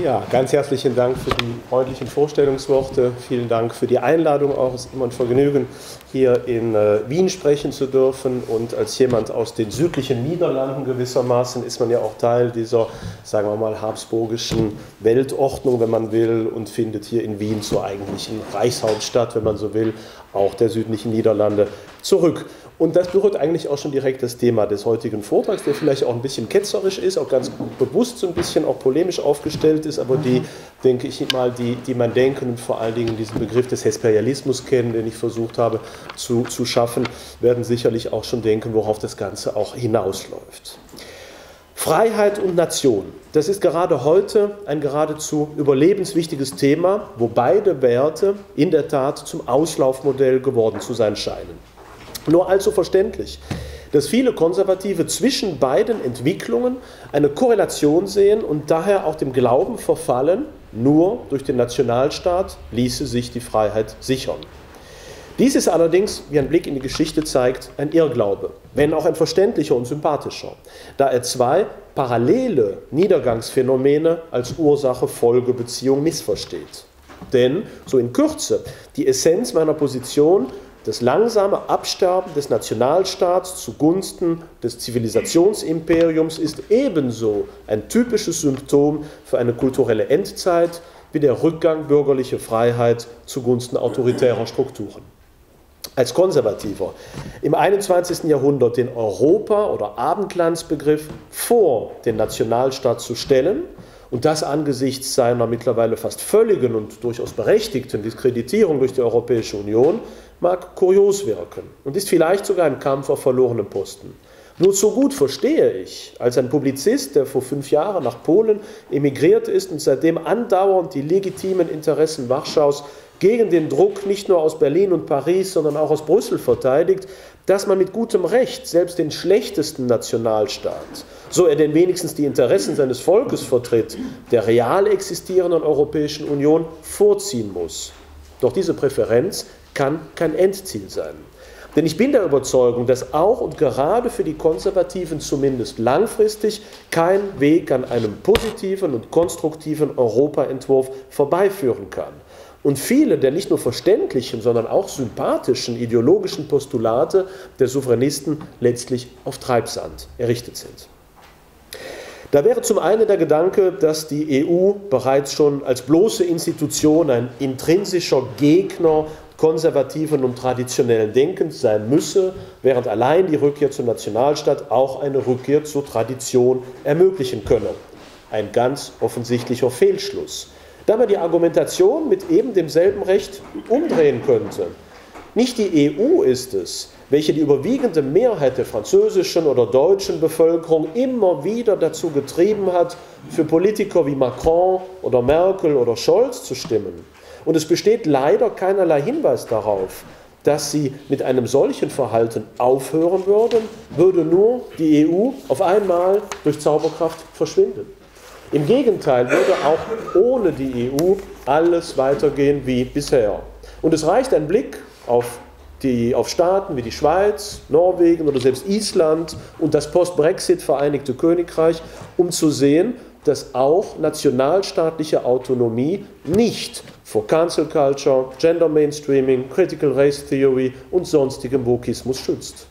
Ja, ganz herzlichen Dank für die freundlichen Vorstellungsworte. Vielen Dank für die Einladung auch. Es ist immer ein Vergnügen, hier in äh, Wien sprechen zu dürfen. Und als jemand aus den südlichen Niederlanden gewissermaßen ist man ja auch Teil dieser, sagen wir mal, habsburgischen Weltordnung, wenn man will, und findet hier in Wien zur eigentlichen Reichshauptstadt, wenn man so will, auch der südlichen Niederlande zurück. Und das berührt eigentlich auch schon direkt das Thema des heutigen Vortrags, der vielleicht auch ein bisschen ketzerisch ist, auch ganz bewusst so ein bisschen auch polemisch aufgestellt ist, aber die, denke ich mal, die, die man denken und vor allen Dingen diesen Begriff des Hesperialismus kennen, den ich versucht habe zu, zu schaffen, werden sicherlich auch schon denken, worauf das Ganze auch hinausläuft. Freiheit und Nation, das ist gerade heute ein geradezu überlebenswichtiges Thema, wo beide Werte in der Tat zum Auslaufmodell geworden zu sein scheinen. Nur allzu verständlich, dass viele Konservative zwischen beiden Entwicklungen eine Korrelation sehen und daher auch dem Glauben verfallen, nur durch den Nationalstaat ließe sich die Freiheit sichern. Dies ist allerdings, wie ein Blick in die Geschichte zeigt, ein Irrglaube, wenn auch ein verständlicher und sympathischer, da er zwei parallele Niedergangsphänomene als Ursache-Folge-Beziehung missversteht. Denn, so in Kürze, die Essenz meiner Position das langsame Absterben des Nationalstaats zugunsten des Zivilisationsimperiums ist ebenso ein typisches Symptom für eine kulturelle Endzeit wie der Rückgang bürgerlicher Freiheit zugunsten autoritärer Strukturen. Als Konservativer im 21. Jahrhundert den Europa- oder Abendlandsbegriff vor den Nationalstaat zu stellen und das angesichts seiner mittlerweile fast völligen und durchaus berechtigten Diskreditierung durch die Europäische Union mag kurios wirken und ist vielleicht sogar ein Kampf auf verlorenen Posten. Nur so gut verstehe ich, als ein Publizist, der vor fünf Jahren nach Polen emigriert ist und seitdem andauernd die legitimen Interessen Warschaus gegen den Druck nicht nur aus Berlin und Paris, sondern auch aus Brüssel verteidigt, dass man mit gutem Recht selbst den schlechtesten Nationalstaat, so er denn wenigstens die Interessen seines Volkes vertritt, der real existierenden Europäischen Union vorziehen muss. Doch diese Präferenz kann kein Endziel sein. Denn ich bin der Überzeugung, dass auch und gerade für die Konservativen zumindest langfristig kein Weg an einem positiven und konstruktiven Europaentwurf vorbeiführen kann. Und viele der nicht nur verständlichen, sondern auch sympathischen ideologischen Postulate der Souveränisten letztlich auf Treibsand errichtet sind. Da wäre zum einen der Gedanke, dass die EU bereits schon als bloße Institution ein intrinsischer Gegner konservativen und traditionellen Denkens sein müsse, während allein die Rückkehr zum Nationalstaat auch eine Rückkehr zur Tradition ermöglichen könne. Ein ganz offensichtlicher Fehlschluss, da man die Argumentation mit eben demselben Recht umdrehen könnte. Nicht die EU ist es, welche die überwiegende Mehrheit der französischen oder deutschen Bevölkerung immer wieder dazu getrieben hat, für Politiker wie Macron oder Merkel oder Scholz zu stimmen. Und es besteht leider keinerlei Hinweis darauf, dass sie mit einem solchen Verhalten aufhören würden, würde nur die EU auf einmal durch Zauberkraft verschwinden. Im Gegenteil würde auch ohne die EU alles weitergehen wie bisher. Und es reicht ein Blick auf, die, auf Staaten wie die Schweiz, Norwegen oder selbst Island und das Post-Brexit Vereinigte Königreich, um zu sehen, dass auch nationalstaatliche Autonomie nicht vor Cancel Culture, Gender Mainstreaming, Critical Race Theory und sonstigem Wokismus schützt.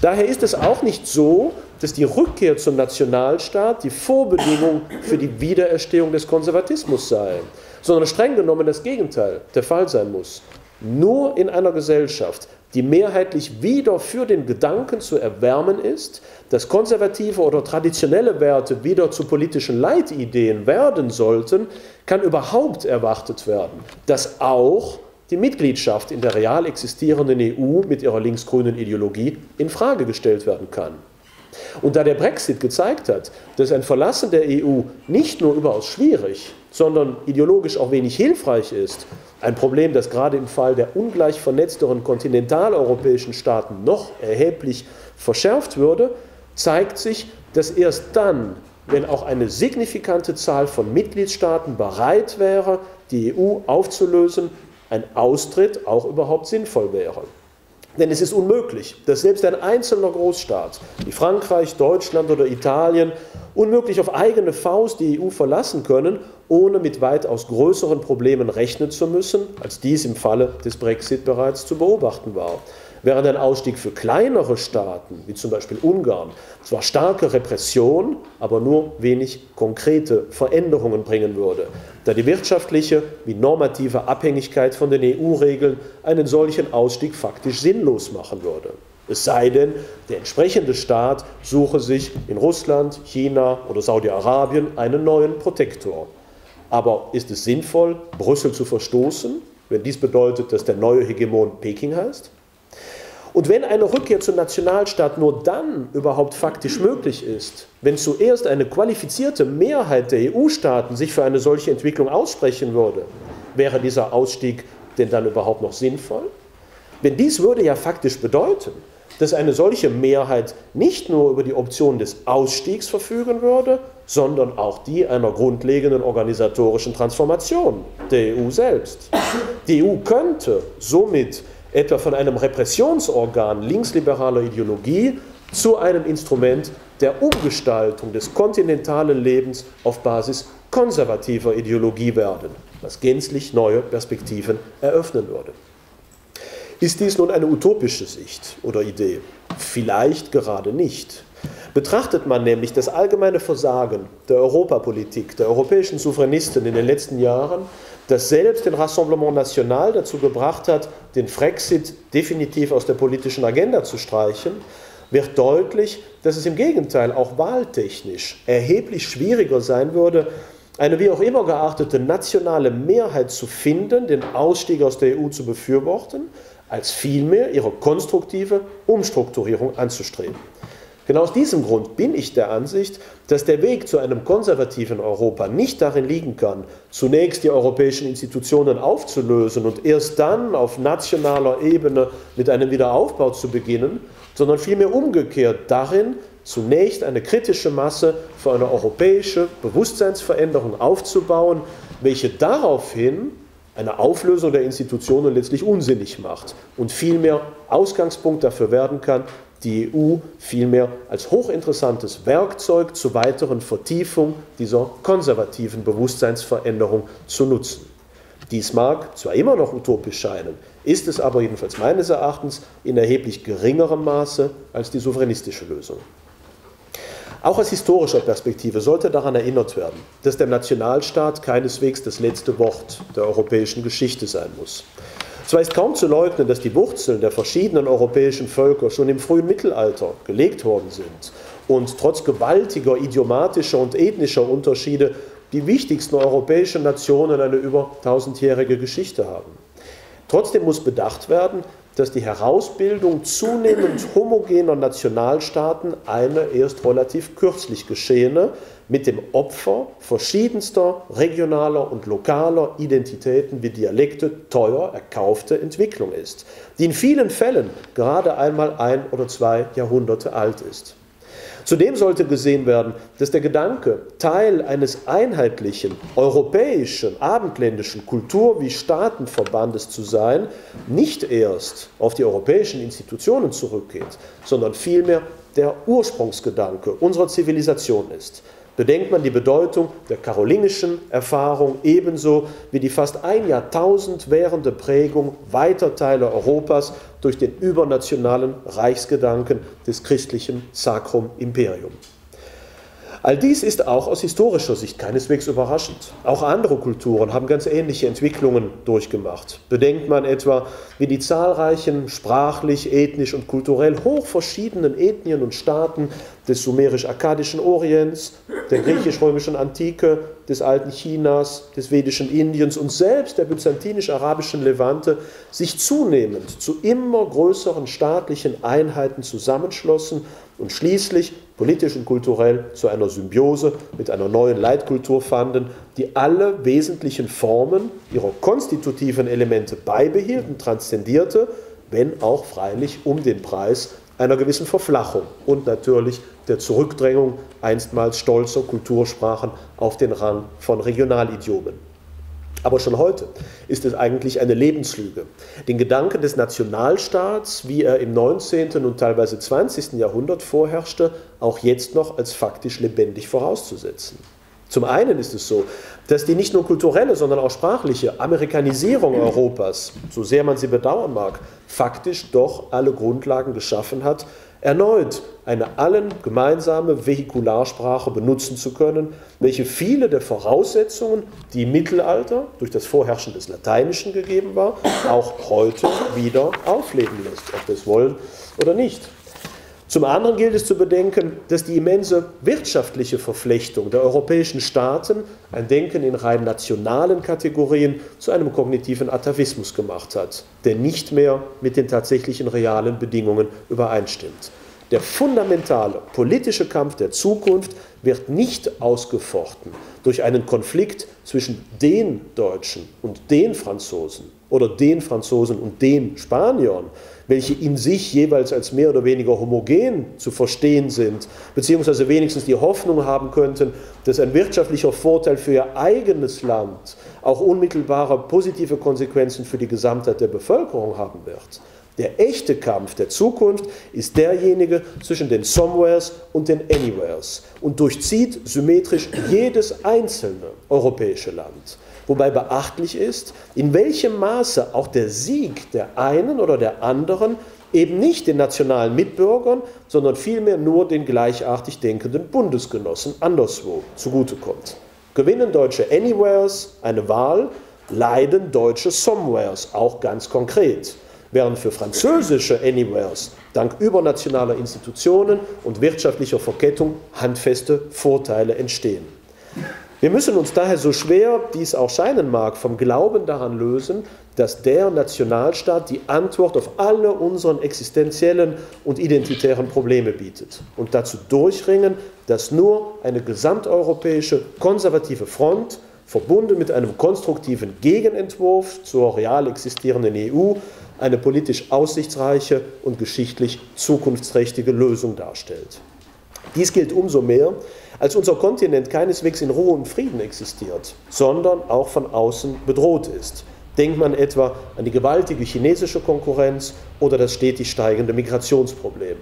Daher ist es auch nicht so, dass die Rückkehr zum Nationalstaat die Vorbedingung für die Wiedererstehung des Konservatismus sei, sondern streng genommen das Gegenteil der Fall sein muss. Nur in einer Gesellschaft, die mehrheitlich wieder für den Gedanken zu erwärmen ist, dass konservative oder traditionelle Werte wieder zu politischen Leitideen werden sollten, kann überhaupt erwartet werden, dass auch die Mitgliedschaft in der real existierenden EU mit ihrer linksgrünen Ideologie in Frage gestellt werden kann. Und da der Brexit gezeigt hat, dass ein Verlassen der EU nicht nur überaus schwierig, sondern ideologisch auch wenig hilfreich ist, ein Problem, das gerade im Fall der ungleich vernetzteren kontinentaleuropäischen Staaten noch erheblich verschärft würde, zeigt sich, dass erst dann, wenn auch eine signifikante Zahl von Mitgliedstaaten bereit wäre, die EU aufzulösen, ein Austritt auch überhaupt sinnvoll wäre. Denn es ist unmöglich, dass selbst ein einzelner Großstaat wie Frankreich, Deutschland oder Italien unmöglich auf eigene Faust die EU verlassen können, ohne mit weitaus größeren Problemen rechnen zu müssen, als dies im Falle des Brexit bereits zu beobachten war. Während ein Ausstieg für kleinere Staaten, wie zum Beispiel Ungarn, zwar starke Repression, aber nur wenig konkrete Veränderungen bringen würde, da die wirtschaftliche wie normative Abhängigkeit von den EU-Regeln einen solchen Ausstieg faktisch sinnlos machen würde. Es sei denn, der entsprechende Staat suche sich in Russland, China oder Saudi-Arabien einen neuen Protektor. Aber ist es sinnvoll, Brüssel zu verstoßen, wenn dies bedeutet, dass der neue Hegemon Peking heißt? Und wenn eine Rückkehr zum Nationalstaat nur dann überhaupt faktisch möglich ist, wenn zuerst eine qualifizierte Mehrheit der EU-Staaten sich für eine solche Entwicklung aussprechen würde, wäre dieser Ausstieg denn dann überhaupt noch sinnvoll? Denn dies würde ja faktisch bedeuten, dass eine solche Mehrheit nicht nur über die Option des Ausstiegs verfügen würde, sondern auch die einer grundlegenden organisatorischen Transformation der EU selbst. Die EU könnte somit etwa von einem Repressionsorgan linksliberaler Ideologie zu einem Instrument der Umgestaltung des kontinentalen Lebens auf Basis konservativer Ideologie werden, was gänzlich neue Perspektiven eröffnen würde. Ist dies nun eine utopische Sicht oder Idee? Vielleicht gerade nicht. Betrachtet man nämlich das allgemeine Versagen der Europapolitik, der europäischen Souveränisten in den letzten Jahren, das selbst den Rassemblement National dazu gebracht hat, den Frexit definitiv aus der politischen Agenda zu streichen, wird deutlich, dass es im Gegenteil auch wahltechnisch erheblich schwieriger sein würde, eine wie auch immer geachtete nationale Mehrheit zu finden, den Ausstieg aus der EU zu befürworten, als vielmehr ihre konstruktive Umstrukturierung anzustreben. Genau aus diesem Grund bin ich der Ansicht, dass der Weg zu einem konservativen Europa nicht darin liegen kann, zunächst die europäischen Institutionen aufzulösen und erst dann auf nationaler Ebene mit einem Wiederaufbau zu beginnen, sondern vielmehr umgekehrt darin, zunächst eine kritische Masse für eine europäische Bewusstseinsveränderung aufzubauen, welche daraufhin eine Auflösung der Institutionen letztlich unsinnig macht und vielmehr Ausgangspunkt dafür werden kann, die EU vielmehr als hochinteressantes Werkzeug zur weiteren Vertiefung dieser konservativen Bewusstseinsveränderung zu nutzen. Dies mag zwar immer noch utopisch scheinen, ist es aber jedenfalls meines Erachtens in erheblich geringerem Maße als die souveränistische Lösung. Auch aus historischer Perspektive sollte daran erinnert werden, dass der Nationalstaat keineswegs das letzte Wort der europäischen Geschichte sein muss. Zwar ist kaum zu leugnen, dass die Wurzeln der verschiedenen europäischen Völker schon im frühen Mittelalter gelegt worden sind und trotz gewaltiger idiomatischer und ethnischer Unterschiede die wichtigsten europäischen Nationen eine über tausendjährige Geschichte haben. Trotzdem muss bedacht werden, dass die Herausbildung zunehmend homogener Nationalstaaten eine erst relativ kürzlich geschehene, mit dem Opfer verschiedenster regionaler und lokaler Identitäten wie Dialekte teuer erkaufte Entwicklung ist, die in vielen Fällen gerade einmal ein oder zwei Jahrhunderte alt ist. Zudem sollte gesehen werden, dass der Gedanke, Teil eines einheitlichen, europäischen, abendländischen Kultur- wie Staatenverbandes zu sein, nicht erst auf die europäischen Institutionen zurückgeht, sondern vielmehr der Ursprungsgedanke unserer Zivilisation ist. Bedenkt man die Bedeutung der karolingischen Erfahrung ebenso wie die fast ein Jahrtausend währende Prägung weiter Teile Europas durch den übernationalen Reichsgedanken des christlichen Sacrum Imperium. All dies ist auch aus historischer Sicht keineswegs überraschend. Auch andere Kulturen haben ganz ähnliche Entwicklungen durchgemacht. Bedenkt man etwa, wie die zahlreichen sprachlich, ethnisch und kulturell hoch verschiedenen Ethnien und Staaten des sumerisch-akkadischen Orients, der griechisch-römischen Antike, des alten Chinas, des vedischen Indiens und selbst der byzantinisch-arabischen Levante sich zunehmend zu immer größeren staatlichen Einheiten zusammenschlossen und schließlich politisch und kulturell zu einer Symbiose mit einer neuen Leitkultur fanden, die alle wesentlichen Formen ihrer konstitutiven Elemente beibehielt und transzendierte, wenn auch freilich um den Preis einer gewissen Verflachung und natürlich der Zurückdrängung einstmals stolzer Kultursprachen auf den Rang von Regionalidiomen. Aber schon heute ist es eigentlich eine Lebenslüge. Den Gedanken des Nationalstaats, wie er im 19. und teilweise 20. Jahrhundert vorherrschte, auch jetzt noch als faktisch lebendig vorauszusetzen. Zum einen ist es so, dass die nicht nur kulturelle, sondern auch sprachliche Amerikanisierung Europas, so sehr man sie bedauern mag, faktisch doch alle Grundlagen geschaffen hat, erneut eine allen gemeinsame Vehikularsprache benutzen zu können, welche viele der Voraussetzungen, die im Mittelalter durch das Vorherrschen des Lateinischen gegeben war, auch heute wieder aufleben lässt, ob wir es wollen oder nicht. Zum anderen gilt es zu bedenken, dass die immense wirtschaftliche Verflechtung der europäischen Staaten ein Denken in rein nationalen Kategorien zu einem kognitiven Atavismus gemacht hat, der nicht mehr mit den tatsächlichen realen Bedingungen übereinstimmt. Der fundamentale politische Kampf der Zukunft wird nicht ausgefochten durch einen Konflikt zwischen den Deutschen und den Franzosen oder den Franzosen und den Spaniern, welche in sich jeweils als mehr oder weniger homogen zu verstehen sind, beziehungsweise wenigstens die Hoffnung haben könnten, dass ein wirtschaftlicher Vorteil für ihr eigenes Land auch unmittelbare positive Konsequenzen für die Gesamtheit der Bevölkerung haben wird. Der echte Kampf der Zukunft ist derjenige zwischen den Somewheres und den Anywheres und durchzieht symmetrisch jedes einzelne europäische Land. Wobei beachtlich ist, in welchem Maße auch der Sieg der einen oder der anderen eben nicht den nationalen Mitbürgern, sondern vielmehr nur den gleichartig denkenden Bundesgenossen anderswo zugutekommt. Gewinnen Deutsche Anywheres eine Wahl, leiden Deutsche Somewheres auch ganz konkret, während für französische Anywheres dank übernationaler Institutionen und wirtschaftlicher Verkettung handfeste Vorteile entstehen. Wir müssen uns daher, so schwer dies auch scheinen mag, vom Glauben daran lösen, dass der Nationalstaat die Antwort auf alle unseren existenziellen und identitären Probleme bietet und dazu durchringen, dass nur eine gesamteuropäische konservative Front, verbunden mit einem konstruktiven Gegenentwurf zur real existierenden EU, eine politisch aussichtsreiche und geschichtlich zukunftsträchtige Lösung darstellt. Dies gilt umso mehr, als unser Kontinent keineswegs in Ruhe und Frieden existiert, sondern auch von außen bedroht ist. Denkt man etwa an die gewaltige chinesische Konkurrenz oder das stetig steigende Migrationsproblem.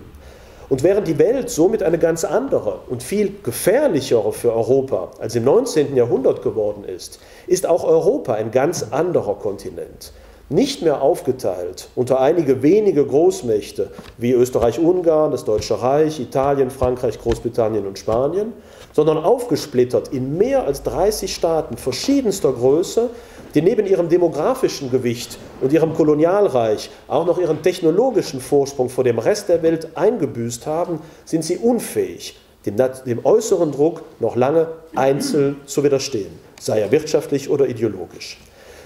Und während die Welt somit eine ganz andere und viel gefährlichere für Europa als im 19. Jahrhundert geworden ist, ist auch Europa ein ganz anderer Kontinent nicht mehr aufgeteilt unter einige wenige Großmächte wie Österreich-Ungarn, das Deutsche Reich, Italien, Frankreich, Großbritannien und Spanien, sondern aufgesplittert in mehr als 30 Staaten verschiedenster Größe, die neben ihrem demografischen Gewicht und ihrem Kolonialreich auch noch ihren technologischen Vorsprung vor dem Rest der Welt eingebüßt haben, sind sie unfähig, dem, dem äußeren Druck noch lange einzeln zu widerstehen, sei er wirtschaftlich oder ideologisch.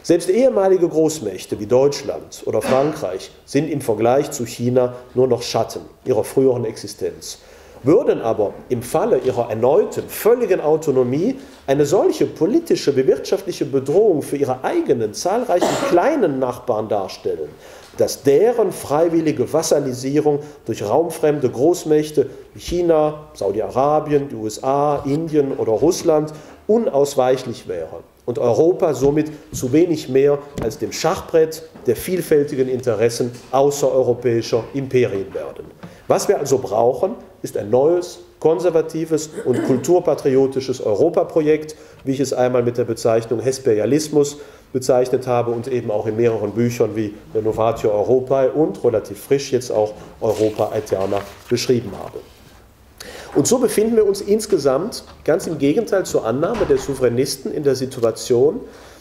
Selbst ehemalige Großmächte wie Deutschland oder Frankreich sind im Vergleich zu China nur noch Schatten ihrer früheren Existenz. Würden aber im Falle ihrer erneuten völligen Autonomie eine solche politische wie wirtschaftliche Bedrohung für ihre eigenen zahlreichen kleinen Nachbarn darstellen, dass deren freiwillige Vassalisierung durch raumfremde Großmächte wie China, Saudi-Arabien, die USA, Indien oder Russland unausweichlich wäre und Europa somit zu wenig mehr als dem Schachbrett der vielfältigen Interessen außereuropäischer Imperien werden. Was wir also brauchen, ist ein neues, konservatives und kulturpatriotisches Europaprojekt, wie ich es einmal mit der Bezeichnung Hesperialismus bezeichnet habe und eben auch in mehreren Büchern wie Renovatio Europae und relativ frisch jetzt auch Europa Aeterna beschrieben habe. Und so befinden wir uns insgesamt, ganz im Gegenteil zur Annahme der Souveränisten, in der Situation,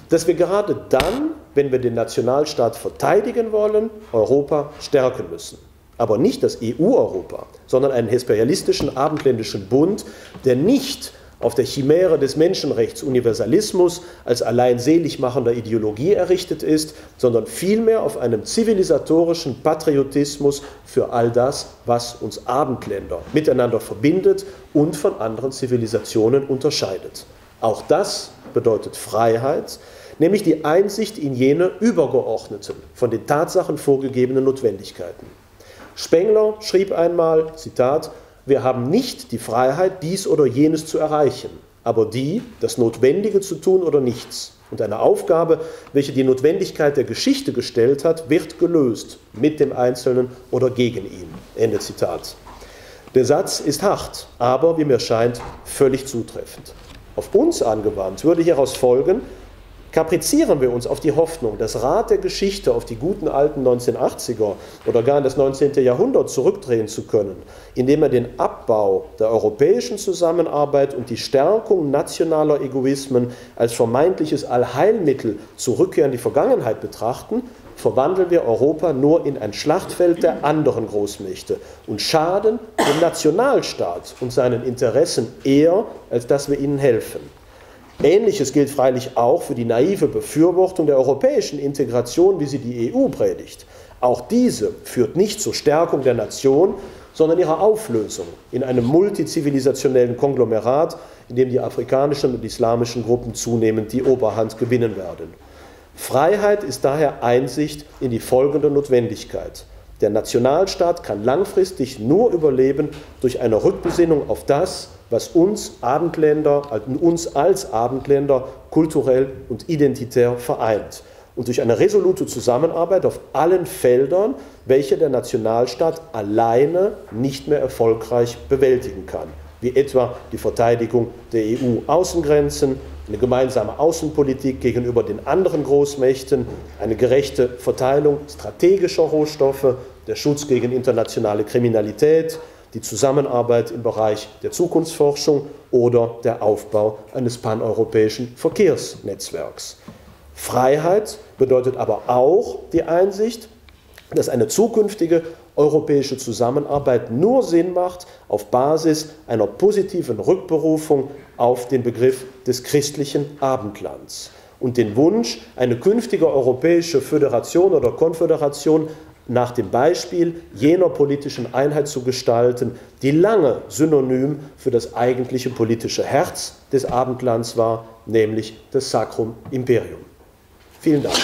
dass wir gerade dann, wenn wir den Nationalstaat verteidigen wollen, Europa stärken müssen. Aber nicht das EU-Europa, sondern einen hesperialistischen abendländischen Bund, der nicht auf der Chimäre des Menschenrechtsuniversalismus als allein seligmachender Ideologie errichtet ist, sondern vielmehr auf einem zivilisatorischen Patriotismus für all das, was uns Abendländer miteinander verbindet und von anderen Zivilisationen unterscheidet. Auch das bedeutet Freiheit, nämlich die Einsicht in jene übergeordneten, von den Tatsachen vorgegebenen Notwendigkeiten. Spengler schrieb einmal, Zitat, wir haben nicht die Freiheit, dies oder jenes zu erreichen. aber die, das Notwendige zu tun oder nichts. Und eine Aufgabe, welche die Notwendigkeit der Geschichte gestellt hat, wird gelöst mit dem Einzelnen oder gegen ihn. Ende Zitat. Der Satz ist hart, aber wie mir scheint, völlig zutreffend. Auf uns angewandt würde hieraus folgen, kaprizieren wir uns auf die Hoffnung, das Rad der Geschichte auf die guten alten 1980er oder gar in das 19. Jahrhundert zurückdrehen zu können, indem er den Abbau der europäischen Zusammenarbeit und die Stärkung nationaler Egoismen als vermeintliches Allheilmittel zur Rückkehr in die Vergangenheit betrachten, verwandeln wir Europa nur in ein Schlachtfeld der anderen Großmächte und schaden dem Nationalstaat und seinen Interessen eher, als dass wir ihnen helfen. Ähnliches gilt freilich auch für die naive Befürwortung der europäischen Integration, wie sie die EU predigt. Auch diese führt nicht zur Stärkung der Nation, sondern ihrer Auflösung in einem multizivilisationellen Konglomerat, in dem die afrikanischen und islamischen Gruppen zunehmend die Oberhand gewinnen werden. Freiheit ist daher Einsicht in die folgende Notwendigkeit. Der Nationalstaat kann langfristig nur überleben durch eine Rückbesinnung auf das, was uns Abendländer, uns als Abendländer kulturell und identitär vereint. Und durch eine resolute Zusammenarbeit auf allen Feldern, welche der Nationalstaat alleine nicht mehr erfolgreich bewältigen kann, wie etwa die Verteidigung der EU-Außengrenzen, eine gemeinsame Außenpolitik gegenüber den anderen Großmächten, eine gerechte Verteilung strategischer Rohstoffe, der Schutz gegen internationale Kriminalität, die Zusammenarbeit im Bereich der Zukunftsforschung oder der Aufbau eines paneuropäischen Verkehrsnetzwerks. Freiheit bedeutet aber auch die Einsicht, dass eine zukünftige europäische Zusammenarbeit nur Sinn macht auf Basis einer positiven Rückberufung auf den Begriff des christlichen Abendlands und den Wunsch, eine künftige europäische Föderation oder Konföderation nach dem Beispiel jener politischen Einheit zu gestalten, die lange synonym für das eigentliche politische Herz des Abendlands war, nämlich das Sacrum Imperium. Vielen Dank.